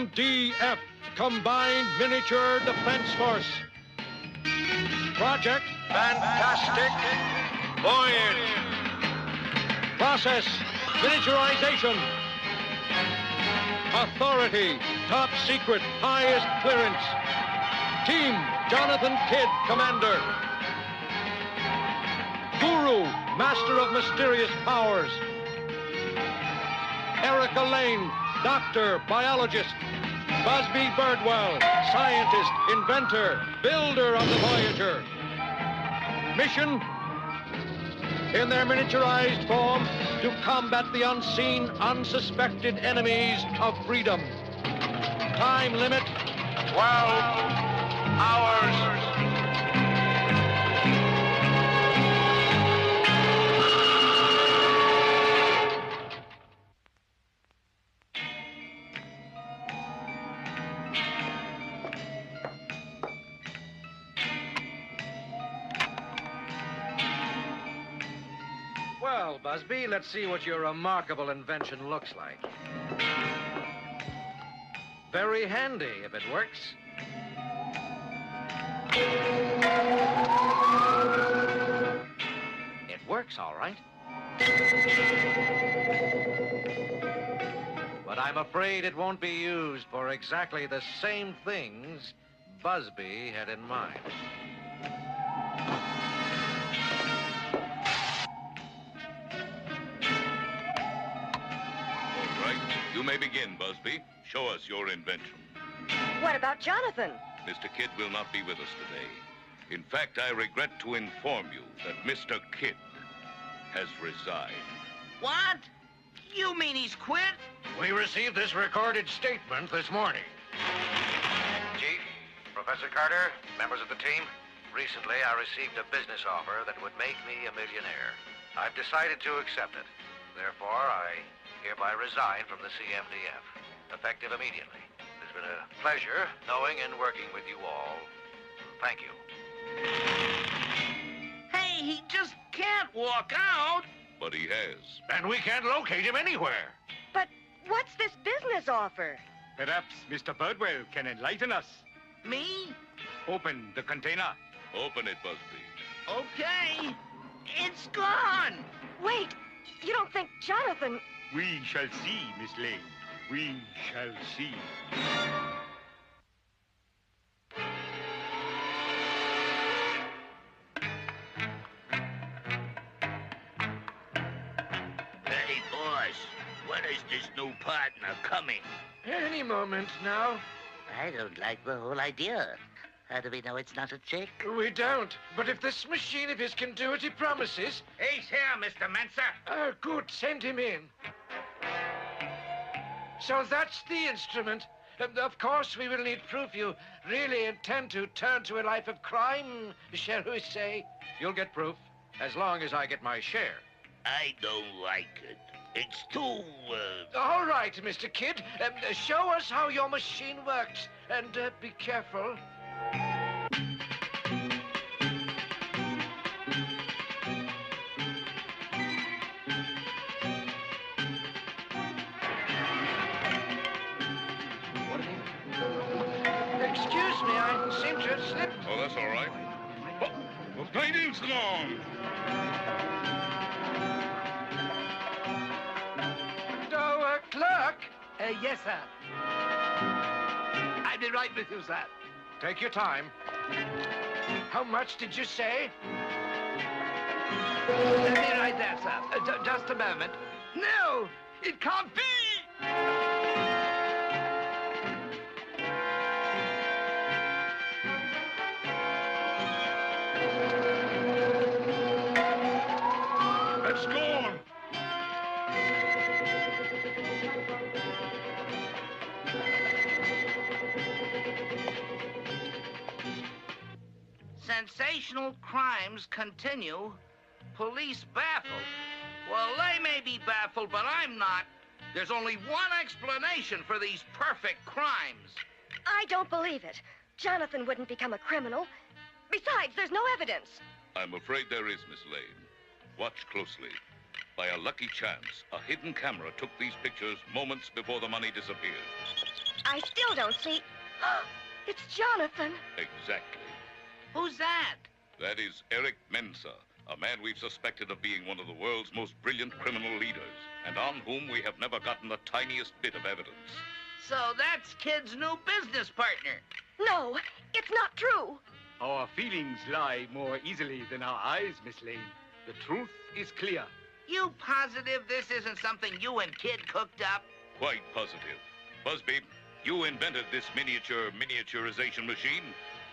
CMDF, Combined Miniature Defense Force. Project Fantastic Voyage. Process Miniaturization. Authority, top secret, highest clearance. Team, Jonathan Kidd, Commander. Guru, Master of Mysterious Powers. Erica Lane, Doctor, Biologist. Busby Birdwell, Scientist, Inventor, Builder of the Voyager. Mission in their miniaturized form to combat the unseen, unsuspected enemies of freedom. Time limit 12 hours. Well, Busby, let's see what your remarkable invention looks like. Very handy if it works. It works, all right. But I'm afraid it won't be used for exactly the same things Busby had in mind. You may begin, Busby. Show us your invention. What about Jonathan? Mr. Kidd will not be with us today. In fact, I regret to inform you that Mr. Kidd has resigned. What? You mean he's quit? We received this recorded statement this morning. Chief, Professor Carter, members of the team, recently I received a business offer that would make me a millionaire. I've decided to accept it. Therefore, I hereby resign from the CMDF, effective immediately. It's been a pleasure knowing and working with you all. Thank you. Hey, he just can't walk out. But he has. And we can't locate him anywhere. But what's this business offer? Perhaps Mr. Birdwell can enlighten us. Me? Open the container. Open it, Busby. Okay. It's gone. Wait, you don't think Jonathan... We shall see, Miss Lane. We shall see. Hey, boss. When is this new partner coming? Any moment now. I don't like the whole idea. How do we know it's not a trick? We don't. But if this machine of his can do what he promises. He's here, Mr. Mensa. Oh, good. Send him in. So that's the instrument. Um, of course, we will need proof you really intend to turn to a life of crime, shall we say? You'll get proof, as long as I get my share. I don't like it. It's too, uh... All right, Mr. Kidd. Um, show us how your machine works. And uh, be careful. Excuse me, I seem to have slipped. Oh, that's all right. Oh, well, play this along. Oh, uh, clerk. Uh, yes, sir. I'll be right with you, sir. Take your time. How much did you say? Let me right there, sir. Uh, just a moment. No! It can't be! Sensational crimes continue. Police baffled. Well, they may be baffled, but I'm not. There's only one explanation for these perfect crimes. I don't believe it. Jonathan wouldn't become a criminal. Besides, there's no evidence. I'm afraid there is, Miss Lane. Watch closely. By a lucky chance, a hidden camera took these pictures moments before the money disappeared. I still don't see. it's Jonathan. Exactly. Who's that? That is Eric Mensa, a man we've suspected of being one of the world's most brilliant criminal leaders, and on whom we have never gotten the tiniest bit of evidence. So that's Kidd's new business partner. No, it's not true. Our feelings lie more easily than our eyes, Miss Lane. The truth is clear. You positive this isn't something you and Kidd cooked up? Quite positive. Busby, you invented this miniature miniaturization machine.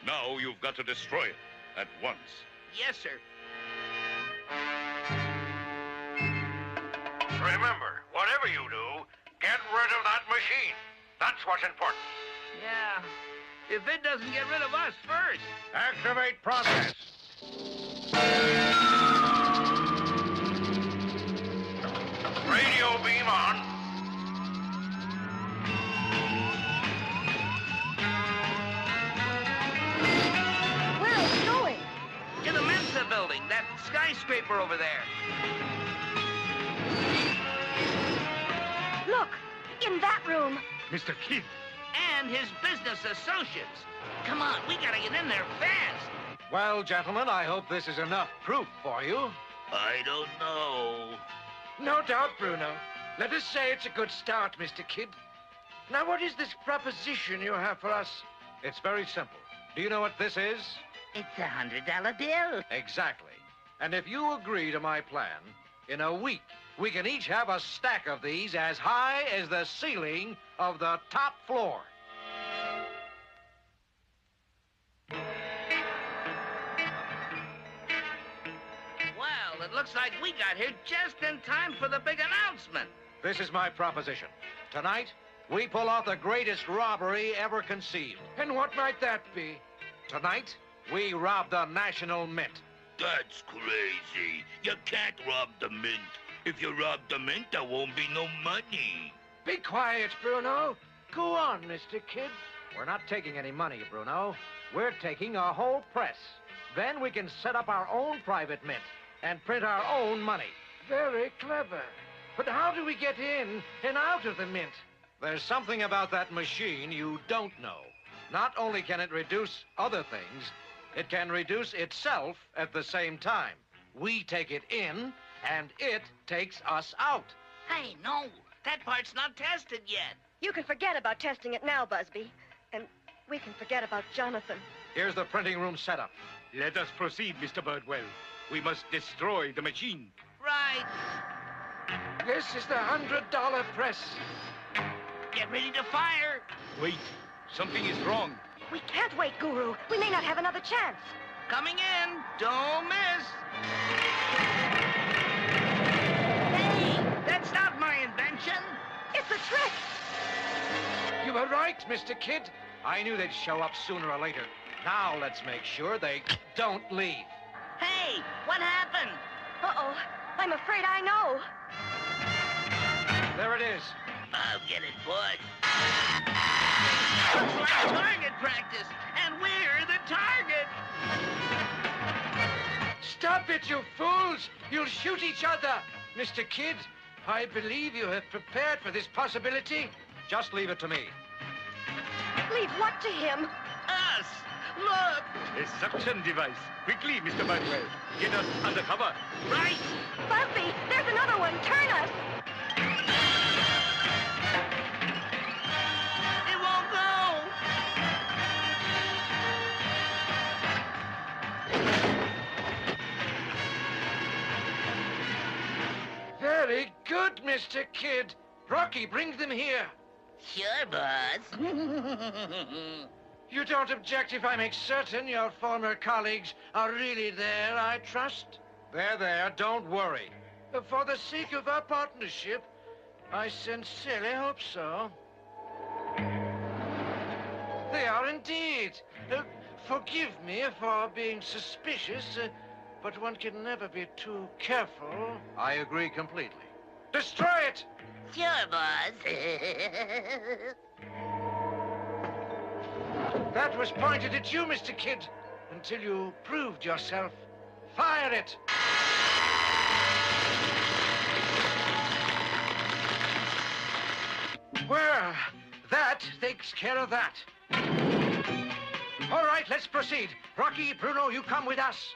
Now you've got to destroy it at once. Yes, sir. Remember, whatever you do, get rid of that machine. That's what's important. Yeah. If it doesn't get rid of us first. Activate process. Skyscraper over there. Look, in that room. Mr. Kidd, And his business associates. Come on, we gotta get in there fast. Well, gentlemen, I hope this is enough proof for you. I don't know. No doubt, Bruno. Let us say it's a good start, Mr. Kidd. Now, what is this proposition you have for us? It's very simple. Do you know what this is? It's a hundred dollar bill. Exactly. And if you agree to my plan, in a week, we can each have a stack of these as high as the ceiling of the top floor. Well, it looks like we got here just in time for the big announcement. This is my proposition. Tonight, we pull off the greatest robbery ever conceived. And what might that be? Tonight, we rob the National Mint. That's crazy. You can't rob the mint. If you rob the mint, there won't be no money. Be quiet, Bruno. Go on, Mr. Kidd. We're not taking any money, Bruno. We're taking a whole press. Then we can set up our own private mint and print our own money. Very clever. But how do we get in and out of the mint? There's something about that machine you don't know. Not only can it reduce other things, it can reduce itself at the same time. We take it in, and it takes us out. Hey, no, that part's not tested yet. You can forget about testing it now, Busby. And we can forget about Jonathan. Here's the printing room setup. let us proceed, Mr. Birdwell. We must destroy the machine. Right. This is the hundred dollar press. Get ready to fire. Wait, something is wrong. We can't wait, Guru. We may not have another chance. Coming in. Don't miss. Hey, that's not my invention. It's a trick. You were right, Mr. Kidd. I knew they'd show up sooner or later. Now let's make sure they don't leave. Hey, what happened? Uh-oh. I'm afraid I know. There it is. I'll get it, boys. Looks like target practice, and we're the target. Stop it, you fools! You'll shoot each other! Mr. Kidd, I believe you have prepared for this possibility. Just leave it to me. Leave what to him? Us. Look. A suction device. Quickly, Mr. Birdwell. Get us under cover. Right. Busby, there's another one. Turn us. Mr. Kidd. Rocky, bring them here. Sure, boss. You don't object if I make certain your former colleagues are really there, I trust? They're there, don't worry. For the sake of our partnership, I sincerely hope so. They are indeed. Uh, forgive me for being suspicious, uh, but one can never be too careful. I agree completely. Destroy it! Sure, boss. that was pointed at you, Mr. Kidd, until you proved yourself. Fire it! Well, that takes care of that. All right, let's proceed. Rocky, Bruno, you come with us.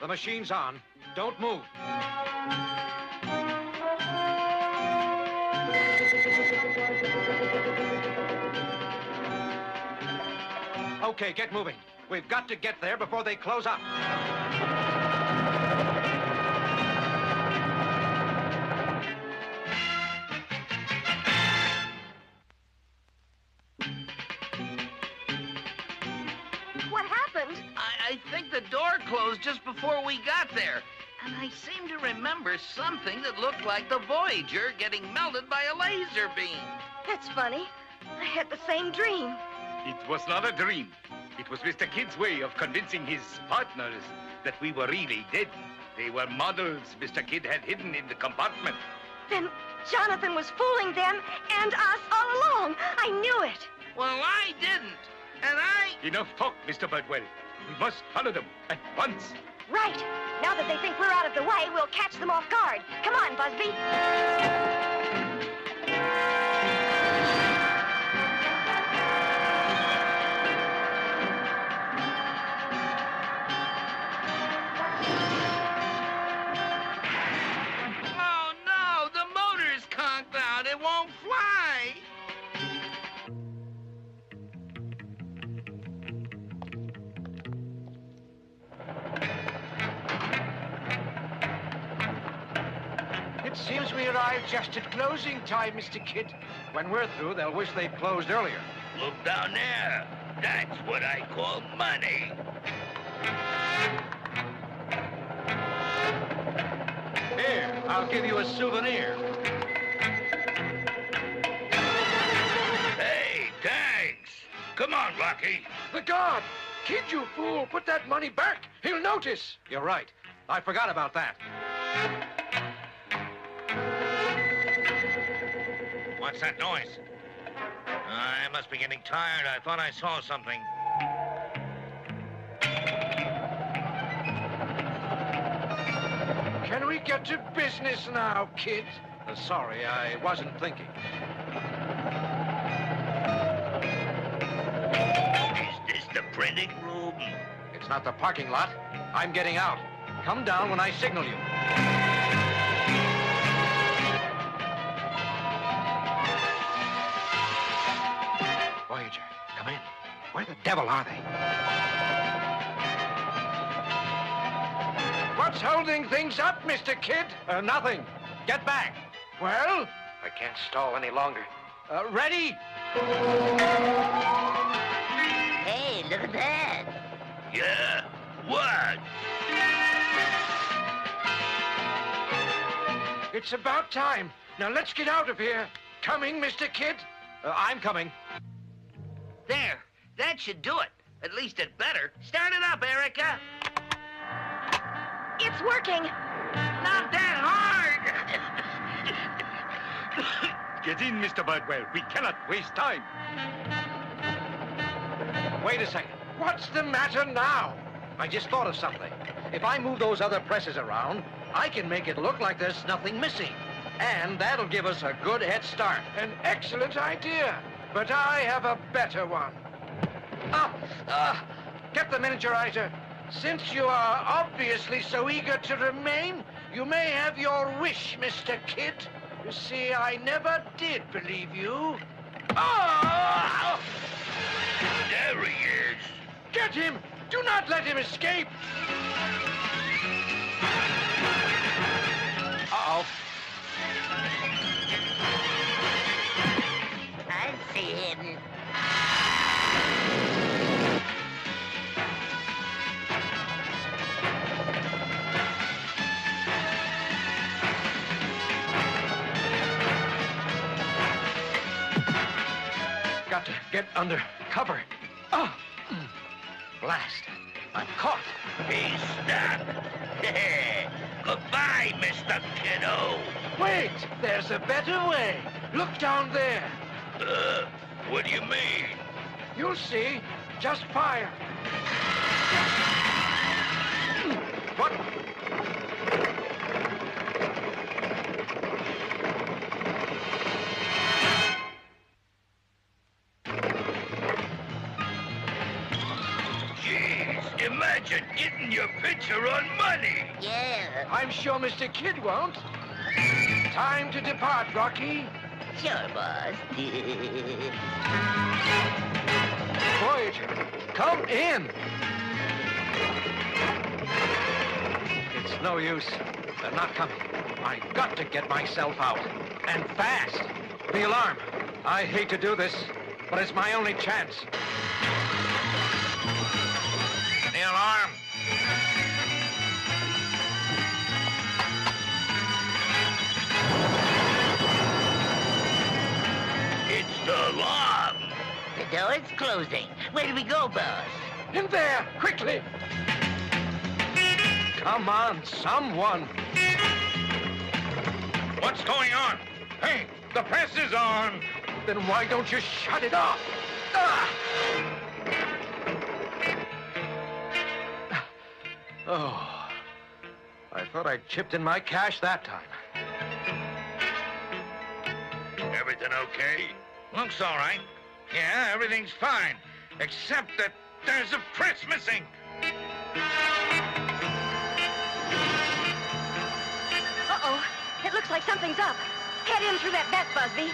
The machine's on. Don't move. Okay, get moving. We've got to get there before they close up. What happened? I, I think the door closed just before we got there. And I seem to remember something that looked like the Voyager getting melted by a laser beam. That's funny. I had the same dream. It was not a dream. It was Mr. Kidd's way of convincing his partners that we were really dead. They were models Mr. Kidd had hidden in the compartment. Then Jonathan was fooling them and us all along. I knew it. Well, I didn't. And I... Enough talk, Mr. Birdwell. We must follow them at once. Right. Now that they think we're out of the way, we'll catch them off guard. Come on, Busby. Just at closing time, Mr. Kidd. When we're through, they'll wish they'd closed earlier. Look down there. That's what I call money. Here, I'll give you a souvenir. Hey, thanks. Come on, Rocky. The guard! Kidd, you fool! Put that money back! He'll notice! You're right. I forgot about that. What's that noise? I must be getting tired. I thought I saw something. Can we get to business now, kid? Uh, sorry, I wasn't thinking. Is this the printing room? It's not the parking lot. I'm getting out. Come down when I signal you. Where the devil are they? What's holding things up, Mr. Kidd? Uh, nothing. Get back. Well? I can't stall any longer. Uh, ready? Hey, look at that. Yeah? What? It's about time. Now let's get out of here. Coming, Mr. Kidd? Uh, I'm coming. There. That should do it. At least it better. Start it up, Erica. It's working. Not that hard. Get in, Mr. Birdwell. We cannot waste time. Wait a second. What's the matter now? I just thought of something. If I move those other presses around, I can make it look like there's nothing missing. And that'll give us a good head start. An excellent idea. But I have a better one. Ah, ah, get the miniaturizer. Since you are obviously so eager to remain, you may have your wish, Mr. Kidd. You see, I never did believe you. Oh! There he is. Get him! Do not let him escape! Uh-oh. I see him. Got to get under cover. Oh! Blast. I'm caught. He's stuck. Goodbye, Mr. Kiddo. Wait! There's a better way. Look down there. Uh, what do you mean? You'll see. Just fire. I'm sure Mr. Kidd won't. Time to depart, Rocky. sure, boss. Voyager, come in. It's no use. They're not coming. I've got to get myself out. And fast. The alarm. I hate to do this, but it's my only chance. The door's closing. Where do we go, boss? In there, quickly. Come on, someone. What's going on? Hey, the press is on. Then why don't you shut it off? Ah! Oh, I thought I chipped in my cash that time. Everything okay? Looks all right. Yeah, everything's fine. Except that there's a press missing. Uh-oh. It looks like something's up. Head in through that vent, Busby.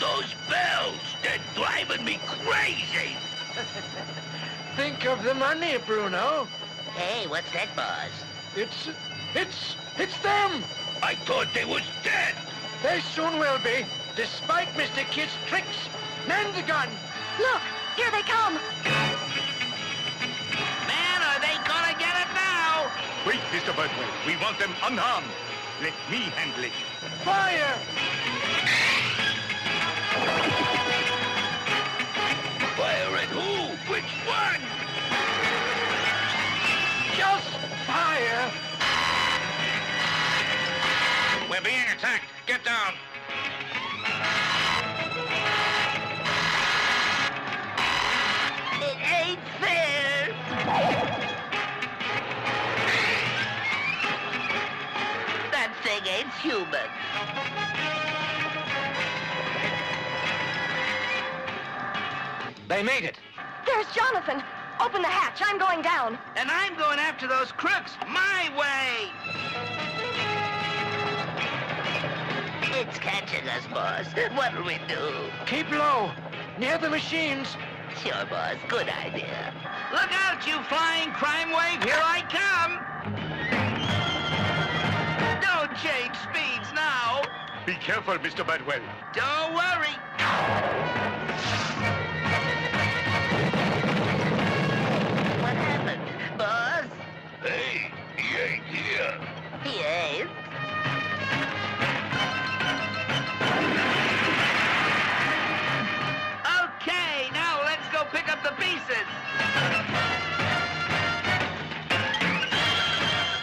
Those bells, they're driving me crazy. Think of the money, Bruno. Hey, what's that, boss? It's, it's, it's them. I thought they was dead. They soon will be, despite Mr. Kidd's tricks. Man the gun. Look, here they come. Man, are they gonna get it now? Wait, Mr. Birdwell. We want them unharmed. Let me handle it. Fire! Fire fire! We're being attacked. Get down. It ain't fair. that thing ain't human. They made it. There's Jonathan. Open the hatch. I'm going down. And I'm going after those crooks my way. It's catching us, boss. What'll we do? Keep low, near the machines. Sure, boss. Good idea. Look out, you flying crime wave. Here I come. Don't change speeds now. Be careful, Mr. Birdwell. Don't worry. Pieces.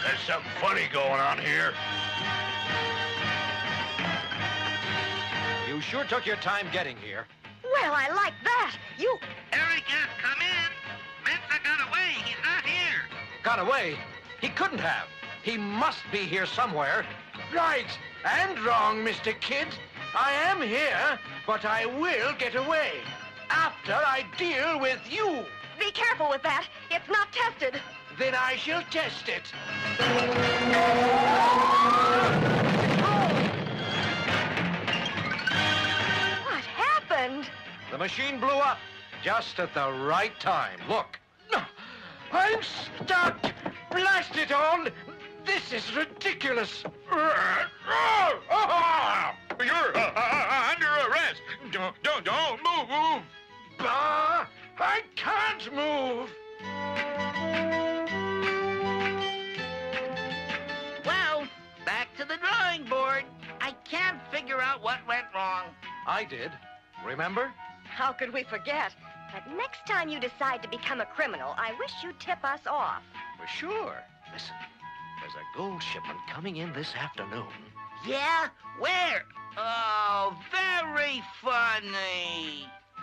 There's something funny going on here. You sure took your time getting here. Well, I like that. You... Eric, come in. Mensa got away. He's not here. Got away. He couldn't have. He must be here somewhere. Right and wrong, Mr. Kidd. I am here, but I will get away. After I deal with you. Be careful with that. It's not tested. Then I shall test it. What happened? The machine blew up just at the right time. Look. No. I'm stuck. Blast it all. This is ridiculous. You're under arrest. Don't, don't, don't move. Move. Well, back to the drawing board. I can't figure out what went wrong. I did. Remember? How could we forget? But next time you decide to become a criminal, I wish you'd tip us off. For sure. Listen, there's a gold shipment coming in this afternoon. Yeah? Where? Oh, very funny.